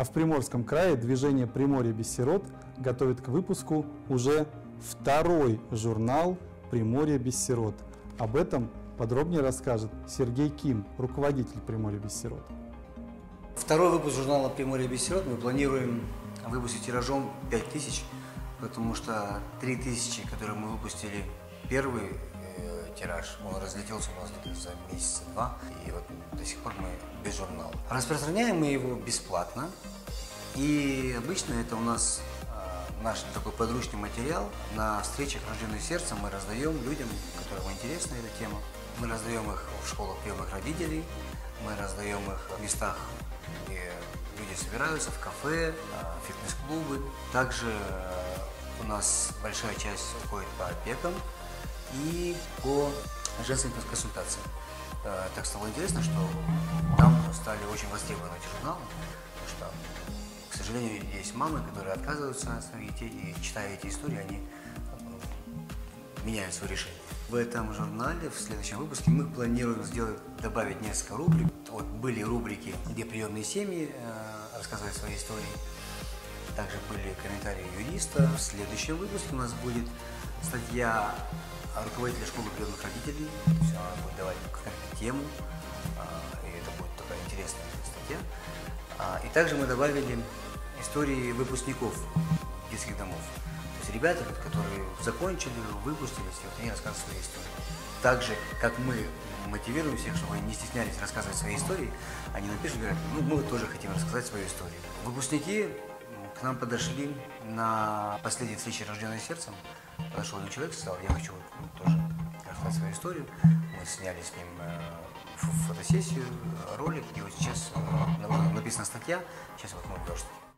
А в Приморском крае движение «Приморье без сирот» готовит к выпуску уже второй журнал «Приморье без сирот». Об этом подробнее расскажет Сергей Ким, руководитель «Приморья без сирот». Второй выпуск журнала «Приморье без сирот» мы планируем выпустить тиражом 5000, потому что 3000, которые мы выпустили первый тираж, он разлетелся у нас где-то за месяца два, и вот до сих пор мы без журнала. Распространяем мы его бесплатно, и обычно это у нас э, наш такой подручный материал. На встречах «Рожденные сердцем» мы раздаем людям, которым интересна эта тема. Мы раздаем их в школах приемных родителей, мы раздаем их в местах, где люди собираются, в кафе, а, фитнес-клубы. Также э, у нас большая часть уходит по опекам и по женским консультациям. Э, Так стало интересно, что там стали очень востребованы эти журналы, потому что, к сожалению, есть мамы, которые отказываются от своих детей, и читая эти истории, они э, меняют свое решение. В этом журнале, в следующем выпуске, мы планируем сделать, добавить несколько рубрик. Вот были рубрики, где приемные семьи э, рассказывают свои истории. Также были комментарии юриста. В следующем выпуске у нас будет статья руководителя школы приемных родителей. То есть она будет давать какую-то тему, а, и это будет такая интересная статья. А, И также мы добавили истории выпускников детских домов. То есть ребята, которые закончили, выпустились, и вот они рассказывают свои истории. Так же, как мы мотивируем всех, чтобы они не стеснялись рассказывать свои истории, они напишут, говорят, ну, мы тоже хотим рассказать свою историю. Выпускники нам подошли на последней встрече «Рожденное сердцем». Подошел один человек и сказал, я хочу ну, тоже рассказать свою историю. Мы сняли с ним э, фо- фотосессию, ролик, и вот сейчас э, на- написана статья, сейчас вот мы в.